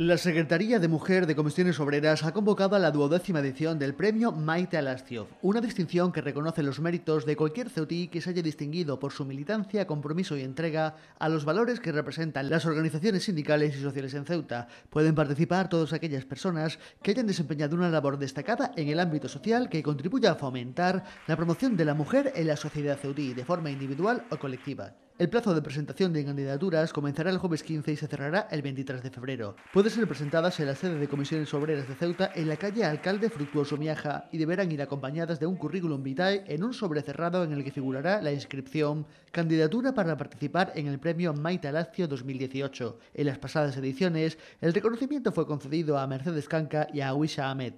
La Secretaría de Mujer de Comisiones Obreras ha convocado a la duodécima edición del premio Maite Alastioz, una distinción que reconoce los méritos de cualquier ceutí que se haya distinguido por su militancia, compromiso y entrega a los valores que representan las organizaciones sindicales y sociales en Ceuta. Pueden participar todas aquellas personas que hayan desempeñado una labor destacada en el ámbito social que contribuya a fomentar la promoción de la mujer en la sociedad ceutí de forma individual o colectiva. El plazo de presentación de candidaturas comenzará el jueves 15 y se cerrará el 23 de febrero. Pueden ser presentadas en la sede de comisiones obreras de Ceuta en la calle Alcalde Fructuoso Miaja y deberán ir acompañadas de un currículum vitae en un sobre cerrado en el que figurará la inscripción Candidatura para participar en el premio Maita Lazio 2018. En las pasadas ediciones, el reconocimiento fue concedido a Mercedes Canca y a Awisha Ahmed.